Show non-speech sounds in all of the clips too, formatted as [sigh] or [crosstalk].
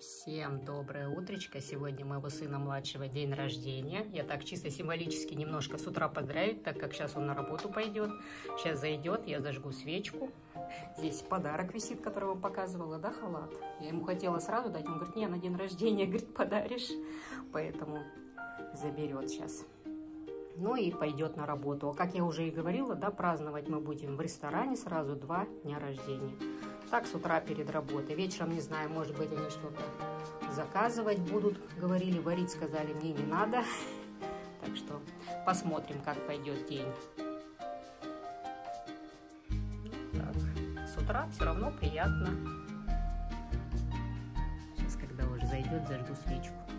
Всем доброе утречко. Сегодня моего сына младшего день рождения. Я так чисто символически немножко с утра поздравить, так как сейчас он на работу пойдет. Сейчас зайдет, я зажгу свечку. Здесь подарок висит, который вам показывала, да, халат? Я ему хотела сразу дать, он говорит, не, на день рождения, [laughs] говорит, подаришь. Поэтому заберет сейчас. Ну и пойдет на работу. А как я уже и говорила, да, праздновать мы будем в ресторане сразу два дня рождения. Так с утра перед работой. Вечером, не знаю, может быть, они что-то заказывать будут. Говорили, варить сказали, мне не надо. [laughs] Так что посмотрим, как пойдет день. Так, с утра все равно приятно. Сейчас, когда уже зайдет, зажгу свечку.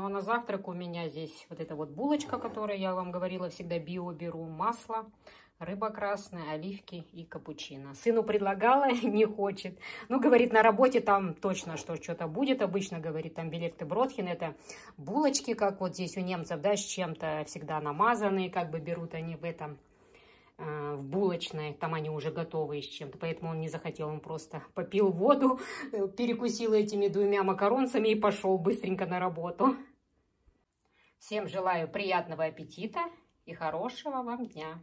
Ну а на завтрак у меня здесь вот эта вот булочка, которую я вам говорила, всегда био беру, масло, рыба красная, оливки и капучино. Сыну предлагала, [laughs] не хочет. Ну, говорит, на работе там точно что что-то будет. Обычно, говорит, там Белекты Бродхин, это булочки, как вот здесь у немцев, да, с чем-то всегда намазанные, как бы берут они в этом в булочной, там они уже готовые с чем-то, поэтому он не захотел, он просто [laughs] попил воду, перекусил этими двумя макаронцами и пошел быстренько на работу. Всем желаю приятного аппетита и хорошего вам дня.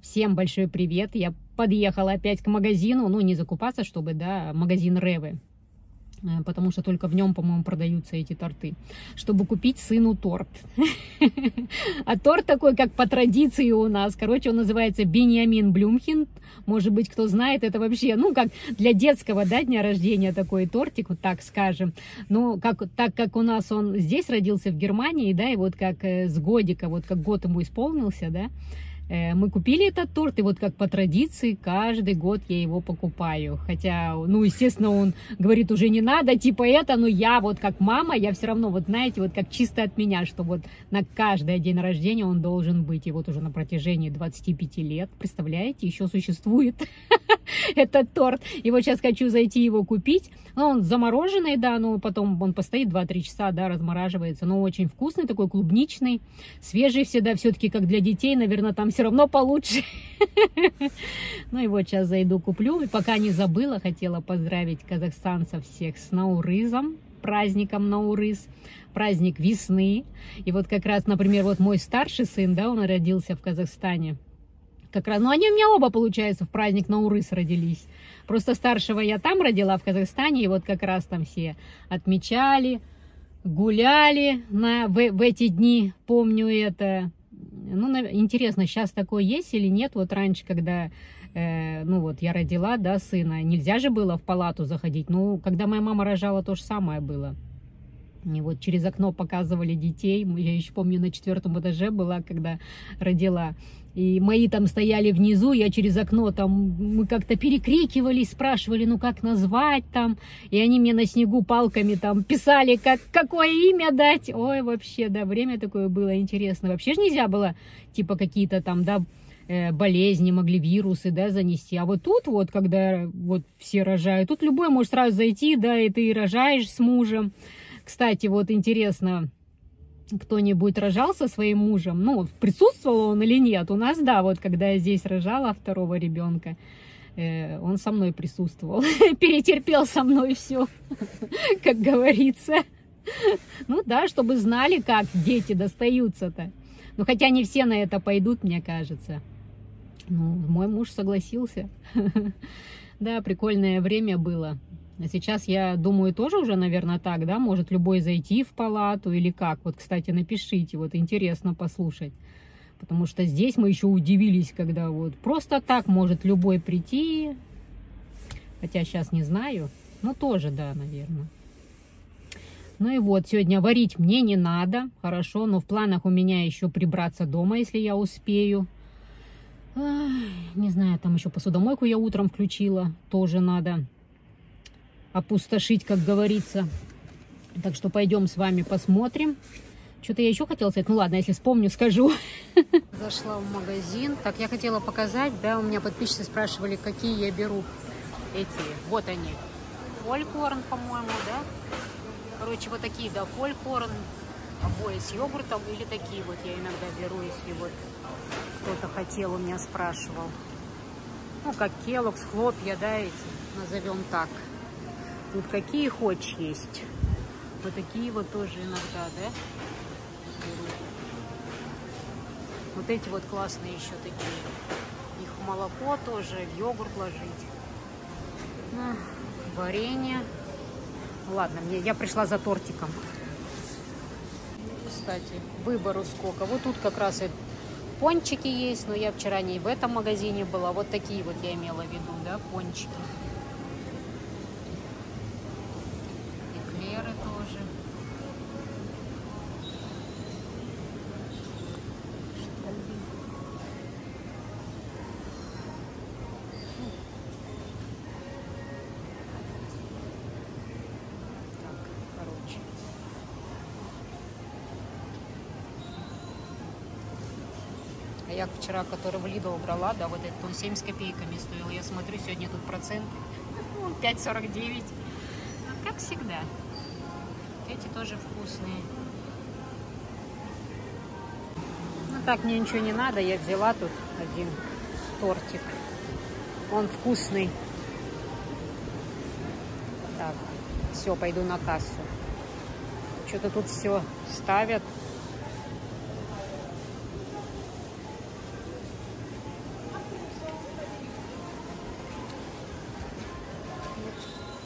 Всем большой привет, я подъехала опять к магазину, ну не закупаться, чтобы, да, магазин Ревы. Э, потому что только в нем, по-моему, продаются эти торты, чтобы купить сыну торт. [laughs] А торт такой, как по традиции у нас, короче, он называется Беньямин Блюмхин, может быть, кто знает, это вообще, ну, как для детского, да, дня рождения такой тортик, вот так скажем, но как, так как у нас он здесь родился в Германии, да, и вот как э, с годика, вот как год ему исполнился, да, мы купили этот торт, и вот как по традиции каждый год я его покупаю. Хотя, ну, естественно, он говорит, уже не надо, типа это, но я вот как мама, я все равно, вот знаете, вот как чисто от меня, что вот на каждый день рождения он должен быть. И вот уже на протяжении 25 лет, представляете, еще существует [laughs] этот торт. И вот сейчас хочу зайти его купить. Ну, он замороженный, да, но потом он постоит 2-3 часа, да, размораживается. Но очень вкусный, такой клубничный, свежий всегда, все-таки как для детей, наверное, там все равно получше. [laughs] Ну и вот сейчас зайду, куплю. И пока не забыла, хотела поздравить казахстанцев всех с Наурызом, праздником Наурыз, праздник весны. И вот как раз, например, вот мой старший сын, да, он родился в Казахстане. Как раз, ну они у меня оба, получается, в праздник Наурыз родились. Просто старшего я там родила, в Казахстане, и вот как раз там все отмечали, гуляли на, в, в эти дни, помню это. Ну, интересно, сейчас такое есть или нет? Вот раньше, когда, э, ну вот, я родила, да, сына, нельзя же было в палату заходить. Ну, когда моя мама рожала, то же самое было. И вот через окно показывали детей. Я еще помню, на четвертом этаже была, когда родила. И мои там стояли внизу, я через окно там, мы как-то перекрикивались, спрашивали, ну как назвать там. И они мне на снегу палками там писали, как, какое имя дать. Ой, вообще, да, время такое было интересно. Вообще же нельзя было, типа, какие-то там, да, э, болезни, могли вирусы, да, занести. А вот тут вот, когда вот все рожают, тут любой может сразу зайти, да, и ты рожаешь с мужем. Кстати, вот интересно, кто-нибудь рожал со своим мужем? Ну, присутствовал он или нет? У нас, да, вот когда я здесь рожала второго ребенка, э, он со мной присутствовал, [laughs] перетерпел со мной все, [laughs] как говорится. Ну да, чтобы знали, как дети достаются-то. Ну, хотя не все на это пойдут, мне кажется. Ну, мой муж согласился. [laughs] Да, прикольное время было. Сейчас, я думаю, тоже уже, наверное, так, да? Может любой зайти в палату или как? Вот, кстати, напишите, вот интересно послушать. Потому что здесь мы еще удивились, когда вот просто так может любой прийти. Хотя сейчас не знаю. Ну, тоже, да, наверное. Ну и вот, сегодня варить мне не надо, хорошо, но в планах у меня еще прибраться дома, если я успею. Ах, не знаю, там еще посудомойку я утром включила, тоже надо опустошить, как говорится. Так что пойдем с вами посмотрим, Что-то я еще хотела сказать. Ну ладно, если вспомню, скажу. [laughs] Зашла в магазин. Так, я хотела показать, да, у меня подписчики спрашивали, какие я беру эти. Вот они. Фолькорн, по-моему, да? Короче, вот такие, да, фолькорн. Обои с йогуртом или такие вот я иногда беру, если вот кто-то хотел, у меня спрашивал. Ну, как келокс, хлопья, да, эти, назовем так. Тут какие хочешь есть. Вот такие вот тоже иногда, да. Вот эти вот классные еще такие. Их в молоко тоже, в йогурт ложить. Ну, варенье. Ладно, мне, я пришла за тортиком. Кстати, выбору сколько. Вот тут как раз пончики есть, но я вчера не в этом магазине была. Вот такие вот я имела в виду, да, пончики. А я вчера, который в Лидо брала, да, вот этот он 7 с копейками стоил. Я смотрю, сегодня тут процент 5,49. Ну, как всегда. Эти тоже вкусные. Ну так, мне ничего не надо. Я взяла тут один тортик. Он вкусный. Так, все, пойду на кассу. Что-то тут все ставят.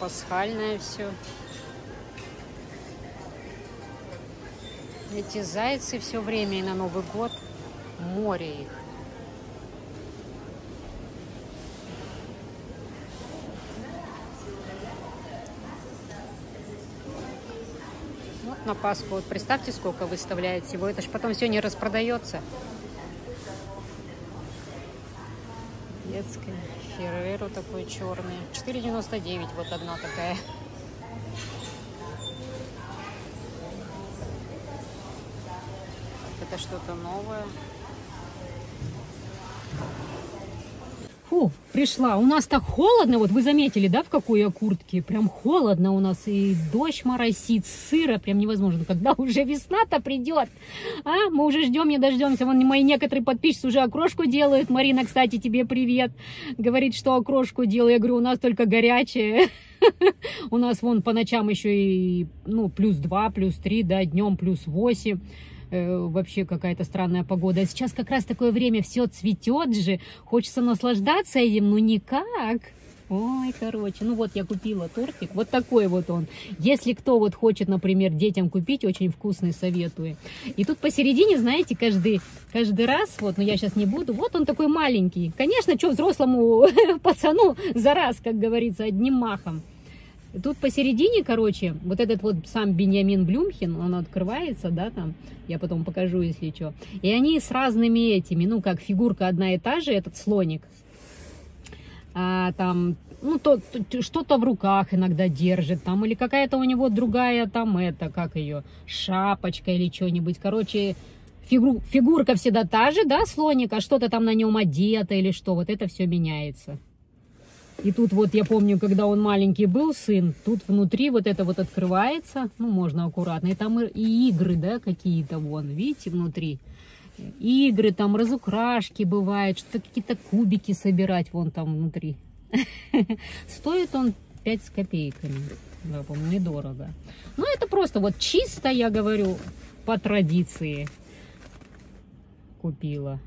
Пасхальное все. Эти зайцы все время и на Новый год море их. Вот на Пасху, вот представьте, сколько выставляет всего. Это ж потом все не распродается. Черный. 4,99 вот одна такая. Это что-то новое. Фу, пришла. У нас так холодно, вот вы заметили, да, в какой я куртке? Прям холодно у нас, и дождь моросит, сыро, прям невозможно. Когда [laughs] уже весна-то придет, а? Мы уже ждем, не дождемся. Вон мои некоторые подписчики уже окрошку делают. Марина, кстати, тебе привет. Говорит, что окрошку делаю. Я говорю, у нас только горячее. [laughs] У нас вон по ночам еще и, ну, плюс 2, плюс 3, да, днем плюс 8 э, вообще какая-то странная погода. А сейчас как раз такое время, все цветет же, хочется наслаждаться этим, но никак. Ой, короче, ну вот я купила тортик, вот такой вот он. Если кто вот хочет, например, детям купить, очень вкусный, советую. И тут посередине, знаете, каждый, каждый раз, вот, но я сейчас не буду, вот он такой маленький. Конечно, что взрослому [laughs] пацану за раз, как говорится, одним махом. Тут посередине, короче, вот этот вот сам Беньямин Блюмхин, он открывается, да, там, я потом покажу, если что. И они с разными этими, ну, как фигурка одна и та же, этот слоник. А, там, ну, то, то, что-то в руках иногда держит, там, или какая-то у него другая, там, это, как ее, шапочка или что-нибудь. Короче, фигу, фигурка всегда та же, да, слоник, а что-то там на нем одето или что, вот это все меняется. И тут вот я помню, когда он маленький был, сын, тут внутри вот это вот открывается, ну, можно аккуратно, и там и игры, да, какие-то вон, видите, внутри. Игры, там разукрашки бывают, что-то какие-то кубики собирать вон там внутри. [laughs] Стоит он 5 с копейками, да, по-моему, недорого. Ну, это просто вот чисто, я говорю, по традиции купила.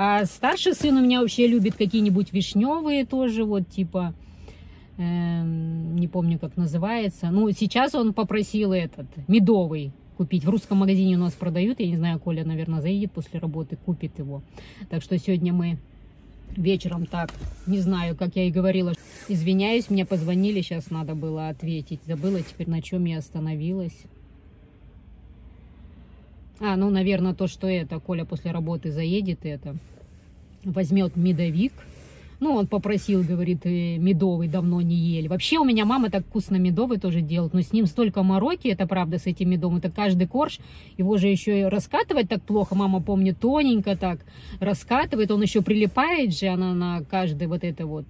А старший сын у меня вообще любит какие-нибудь вишневые тоже, вот типа, э, не помню, как называется. Ну, сейчас он попросил этот, медовый купить. В русском магазине у нас продают, я не знаю, Коля, наверное, заедет после работы, купит его. Так что сегодня мы вечером так, не знаю, как я и говорила. Извиняюсь, мне позвонили, сейчас надо было ответить. Забыла теперь, на чем я остановилась. А, ну, наверное, то, что это, Коля после работы заедет, это возьмет медовик, Ну, он попросил, говорит, медовый давно не ели. Вообще у меня мама так вкусно медовый тоже делает, но с ним столько мороки, это правда, с этим медом. Это каждый корж, его же еще и раскатывать так плохо. Мама, помню, тоненько так раскатывает, он еще прилипает же, она на каждый вот это вот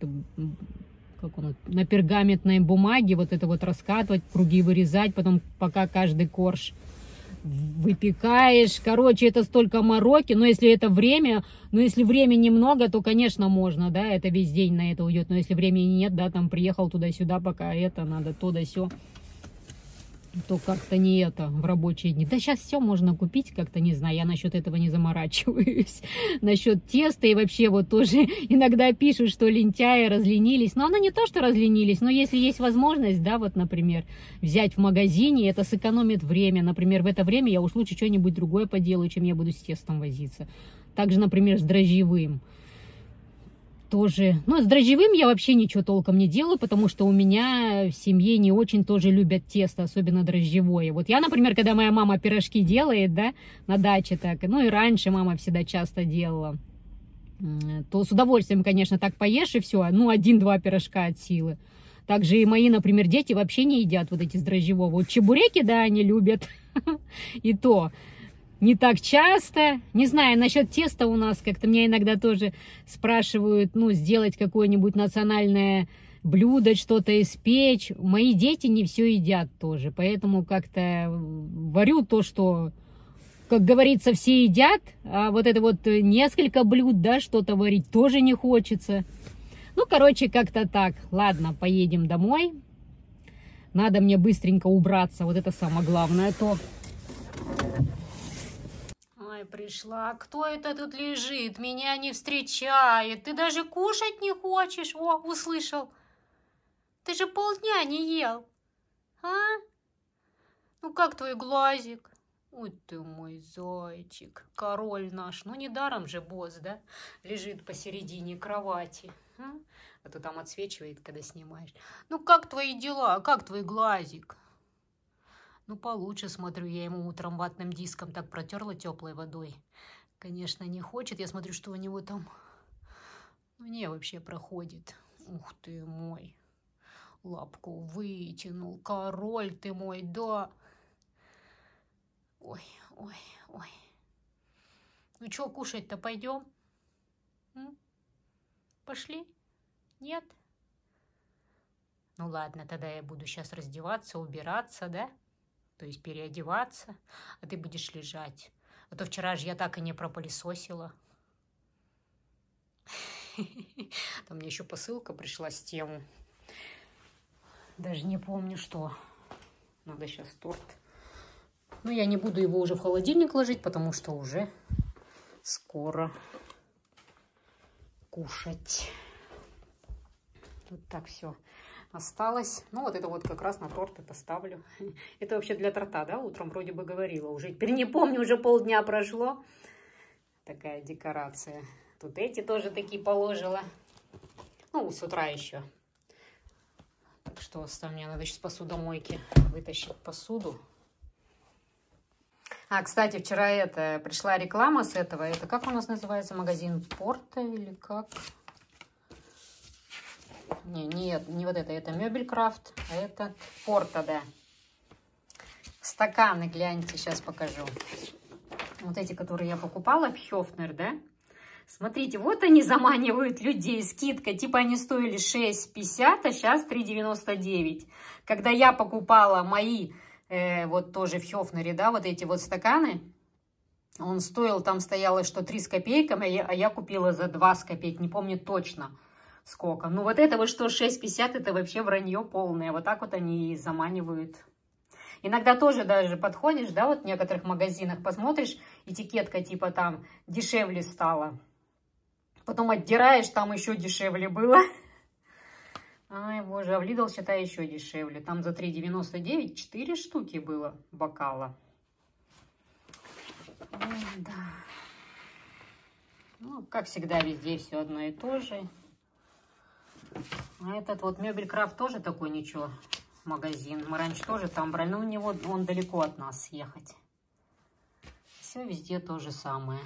как он, на пергаментной бумаге вот это вот раскатывать, круги вырезать, потом пока каждый корж выпекаешь. Короче, это столько мороки. Но если это время, ну если времени много, то, конечно, можно, да, это весь день на это уйдет. Но если времени нет, да, там приехал туда-сюда, пока это надо, то да все то как-то не это в рабочие дни. Да сейчас все можно купить, как-то не знаю, я насчет этого не заморачиваюсь. [laughs] насчет теста и вообще вот тоже [laughs] иногда пишут, что лентяи разленились. Но оно не то, что разленились, но если есть возможность, да, вот, например, взять в магазине, это сэкономит время. Например, в это время я уж лучше что-нибудь другое поделаю, чем я буду с тестом возиться. Также, например, с дрожжевым тоже. Ну, с дрожжевым я вообще ничего толком не делаю, потому что у меня в семье не очень тоже любят тесто, особенно дрожжевое. Вот я, например, когда моя мама пирожки делает, да, на даче так, ну и раньше мама всегда часто делала, то с удовольствием, конечно, так поешь и все, ну, один-два пирожка от силы. Также и мои, например, дети вообще не едят вот эти с дрожжевого. Вот чебуреки, да, они любят, [laughs] и то не так часто. Не знаю, насчет теста у нас как-то меня иногда тоже спрашивают, ну, сделать какое-нибудь национальное блюдо, что-то испечь. Мои дети не все едят тоже, поэтому как-то варю то, что, как говорится, все едят, а вот это вот несколько блюд, да, что-то варить тоже не хочется. Ну, короче, как-то так. Ладно, поедем домой. Надо мне быстренько убраться, вот это самое главное то пришла. Кто это тут лежит? Меня не встречает. Ты даже кушать не хочешь? О, услышал. Ты же полдня не ел. А? Ну как твой глазик? Ой ты мой зайчик, король наш. Ну недаром же босс, да? Лежит посередине кровати. А? а то там отсвечивает, когда снимаешь. Ну как твои дела? Как твой глазик? Ну, получше, смотрю, я ему утром ватным диском так протерла теплой водой. Конечно, не хочет. Я смотрю, что у него там... Ну, не, вообще проходит. Ух ты мой. Лапку вытянул. Король ты мой, да. Ой, ой, ой. Ну, что, кушать-то пойдем? Пошли? Нет? Ну, ладно, тогда я буду сейчас раздеваться, убираться, да? То есть переодеваться, а ты будешь лежать. А то вчера же я так и не пропылесосила. [laughs] Там мне еще посылка пришла с тем. Даже не помню, что. Надо сейчас торт. Но я не буду его уже в холодильник ложить, потому что уже скоро кушать. Вот так все осталось. Ну, вот это вот как раз на торт это ставлю. [laughs] Это вообще для торта, да? Утром вроде бы говорила. Уже теперь не помню, уже полдня прошло. Такая декорация. Тут эти тоже такие положила. Ну, с утра еще. Так что там мне надо сейчас посудомойки вытащить посуду. А, кстати, вчера это пришла реклама с этого. Это как у нас называется? Магазин Порта или как? Не, нет, не вот это, это Мебелькрафт, а это Порта, да. Стаканы, гляньте, сейчас покажу. Вот эти, которые я покупала, Хёфнер, да? Смотрите, вот они заманивают людей, скидка, типа они стоили 6,50, а сейчас 3,99. Когда я покупала мои, э, вот тоже в Хёфнере, да, вот эти вот стаканы, он стоил, там стояло, что 3 с копейками, а я, а я купила за 2 с копейк, не помню точно сколько. Ну вот это вот что 6,50, это вообще вранье полное. Вот так вот они и заманивают. Иногда тоже даже подходишь, да, вот в некоторых магазинах посмотришь, этикетка типа там дешевле стала. Потом отдираешь, там еще дешевле было. Ай, боже, а в Lidl, считай, еще дешевле. Там за 3,99 4 штуки было бокала. Ой, да. Ну, как всегда, везде все одно и то же. А этот вот Мебелькрафт тоже такой ничего магазин. Мы раньше тоже там брали, но у него он далеко от нас ехать. Все везде то же самое.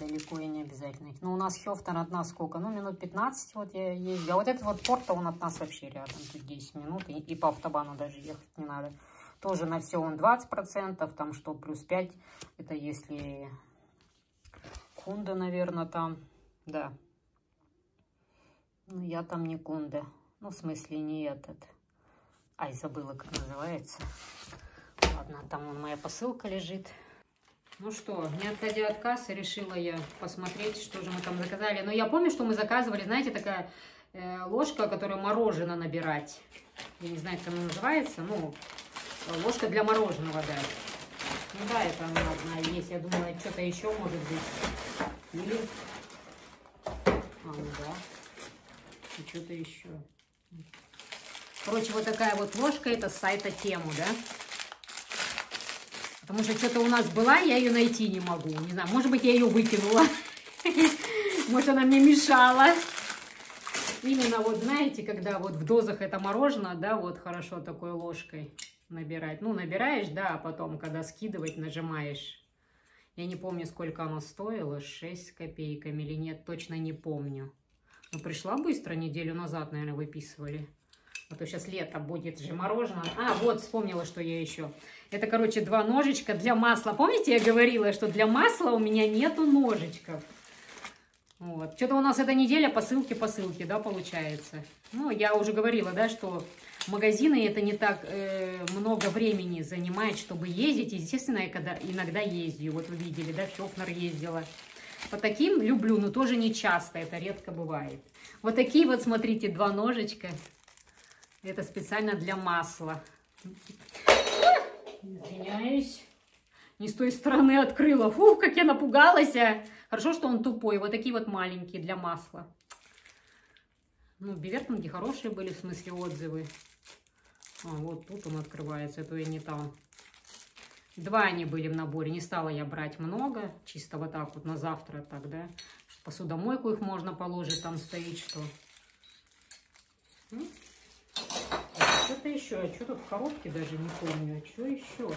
далеко и не обязательно. Но у нас Хёфтон от нас сколько? Ну, минут 15 вот я ездила. А вот этот вот порт, он от нас вообще рядом. Тут 10 минут. И, и по автобану даже ехать не надо. Тоже на все он 20%. Там что, плюс 5. Это если Кунда, наверное, там. Да. Ну, я там не Кунда. Ну, в смысле, не этот. Ай, забыла, как называется. Ладно, там моя посылка лежит. Ну что, не отходя от кассы, решила я посмотреть, что же мы там заказали. Но я помню, что мы заказывали, знаете, такая э, ложка, которую мороженое набирать. Я не знаю, как она называется. Ну, ложка для мороженого, да. Ну да, это она одна есть. Я думала, что-то еще может быть. Или... А, ну да. И что-то еще. Короче, вот такая вот ложка, это с сайта Тему, да? Потому что что-то у нас была, я ее найти не могу. Не знаю, может быть, я ее выкинула. [laughs] Может, она мне мешала. Именно вот, знаете, когда вот в дозах это мороженое, да, вот хорошо такой ложкой набирать. Ну, набираешь, да, а потом, когда скидывать, нажимаешь. Я не помню, сколько оно стоило, 6 с копейками или нет, точно не помню. Но пришла быстро, неделю назад, наверное, выписывали. А то сейчас лето будет же мороженое. А, вот, вспомнила, что я еще. Это, короче, два ножичка для масла. Помните, я говорила, что для масла у меня нету ножичков. Вот. Что-то у нас эта неделя посылки-посылки, да, получается. Ну, я уже говорила, да, что магазины это не так э, много времени занимает, чтобы ездить. Естественно, я когда, иногда ездию. Вот вы видели, да, в Хёфнер ездила. По таким люблю, но тоже не часто, это редко бывает. Вот такие вот, смотрите, два ножичка. Это специально для масла. Извиняюсь. Не с той стороны открыла. Фу, как я напугалась. А. Хорошо, что он тупой. Вот такие вот маленькие для масла. Ну, бивертинги хорошие были, в смысле отзывы. А, вот тут он открывается, это я не там. Два они были в наборе. Не стала я брать много. Чисто вот так вот на завтра тогда. Посудомойку их можно положить. Там стоит что. Что-то еще. А что тут в коробке даже не помню. А что еще?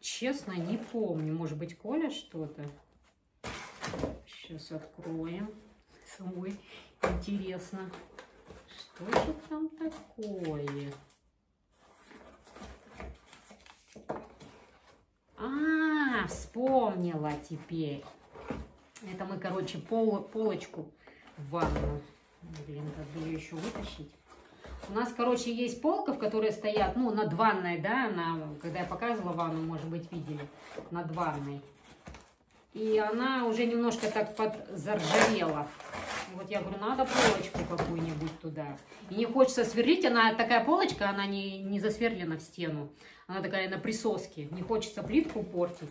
Честно, не помню. Может быть, Коля что-то? Сейчас откроем. [laughs] Самой интересно. Что же там такое? А, вспомнила теперь. Это мы, короче, пол, полочку в ванну. Блин, надо ее еще вытащить. У нас, короче, есть полка, в которой стоят, ну, над ванной, да, на, когда я показывала ванну, может быть, видели, над ванной. И она уже немножко так подзаржавела. Вот я говорю, надо полочку какую-нибудь туда. И не хочется сверлить, она такая полочка, она не, не засверлена в стену. Она такая на присоске, не хочется плитку портить.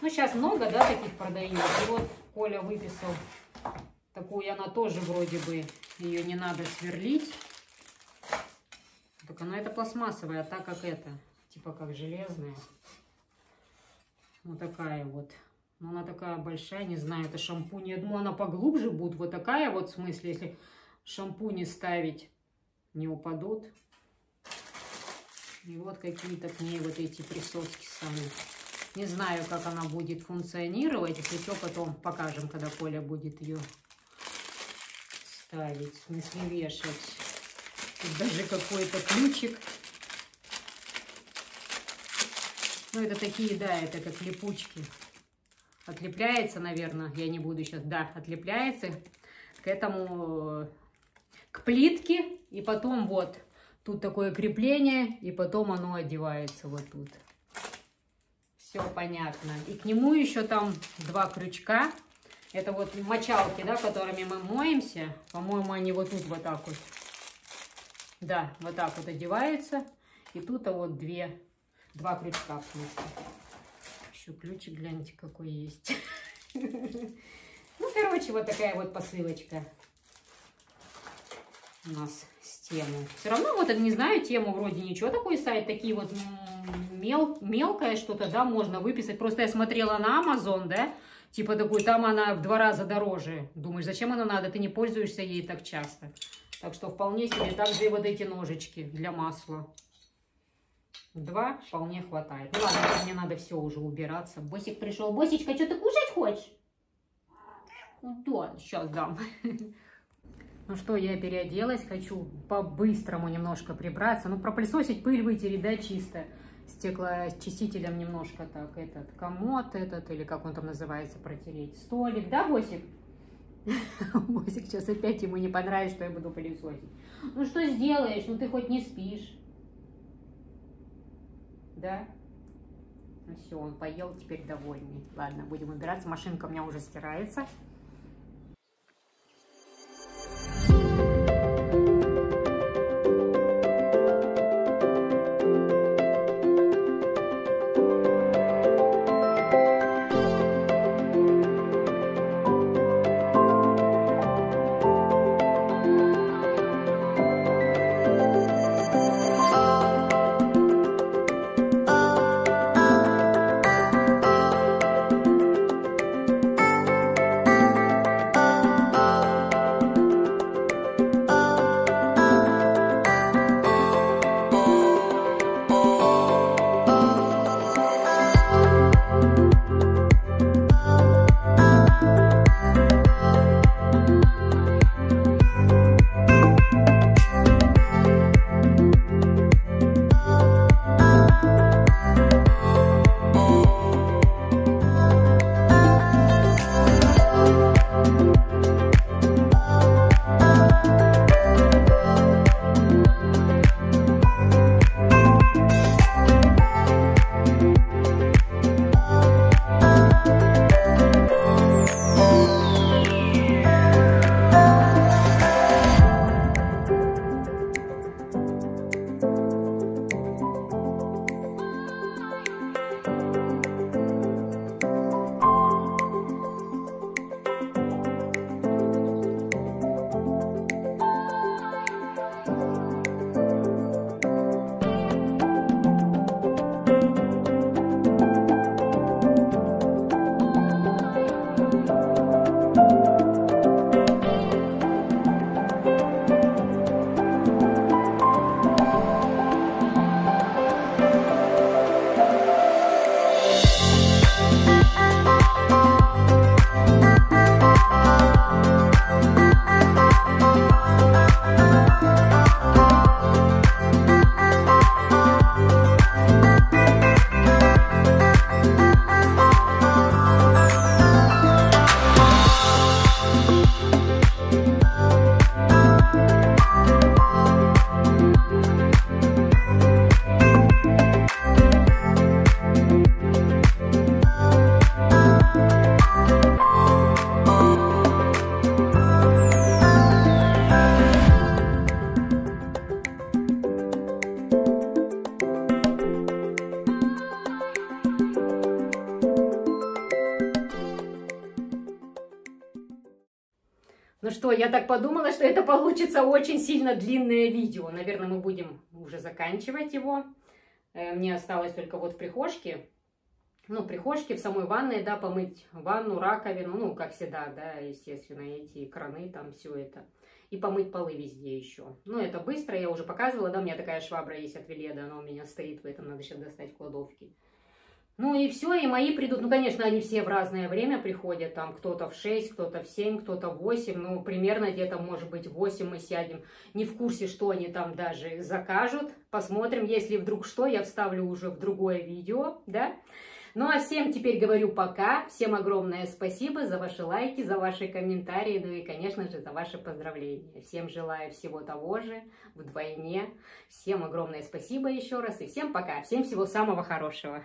Ну, сейчас много, да, таких продают. И вот Коля выписал такую, она тоже вроде бы, ее не надо сверлить. Так она это пластмассовая, а так как это, типа как железная. Вот такая вот. Но она такая большая, не знаю, это шампунь. Я думаю, она поглубже будет. Вот такая вот в смысле, если шампуни ставить, не упадут. И вот какие-то к ней вот эти присоски сами. Не знаю, как она будет функционировать. Если что, потом покажем, когда Коля будет ее ставить. В смысле вешать. Тут даже какой-то ключик. Ну, это такие, да, это как липучки. Отлепляется, наверное, я не буду сейчас, да, отлепляется к этому, к плитке. И потом вот тут такое крепление, и потом оно одевается вот тут. Все понятно. И к нему еще там два крючка. Это вот мочалки, да, которыми мы моемся. По-моему, они вот тут вот так вот да, вот так вот одевается. И тут а вот две, два крючка в смысле. Еще ключик, гляньте, какой есть. [laughs] Ну, короче, вот такая вот посылочка у нас с тему. Все равно, вот, не знаю, тему вроде ничего, такой сайт, такие вот мел, мелкое что-то, да, можно выписать. Просто я смотрела на Amazon, да, типа такой, там она в два раза дороже. Думаешь, зачем она надо, ты не пользуешься ей так часто. Так что вполне себе также и вот эти ножички для масла. Два вполне хватает. Ну ладно, мне надо все уже убираться. Босик пришел. Босичка, что ты кушать хочешь? Да, сейчас дам. [laughs] Ну что, я переоделась, хочу по-быстрому немножко прибраться. Ну, пропылесосить, пыль вытереть, да, чисто. Стеклоочистителем немножко так, этот комод этот, или как он там называется, протереть. Столик, да, Босик? [laughs] Босик сейчас опять ему не понравится, что я буду пылесосить. Ну что сделаешь, ну ты хоть не спишь. Да? Ну все, он поел, теперь довольный. Ладно, будем убираться. Машинка у меня уже стирается. Что это получится очень сильно длинное видео. Наверное, мы будем уже заканчивать его. Э, мне осталось только вот в прихожке, ну, в прихожке, в самой ванной, да, помыть ванну, раковину, ну, как всегда, да, естественно, эти краны, там, все это. И помыть полы везде еще. Ну, это быстро, я уже показывала, да, у меня такая швабра есть от Веледа, она у меня стоит, поэтому надо сейчас достать в кладовке. Ну и все, и мои придут, ну, конечно, они все в разное время приходят, там кто-то в 6, кто-то в 7, кто-то в 8, ну, примерно где-то, может быть, в 8 мы сядем. Не в курсе, что они там даже закажут, посмотрим, если вдруг что, я вставлю уже в другое видео, да. Ну а всем теперь говорю пока, всем огромное спасибо за ваши лайки, за ваши комментарии, ну и, конечно же, за ваши поздравления. Всем желаю всего того же, вдвойне. Всем огромное спасибо еще раз, и всем пока, всем всего самого хорошего.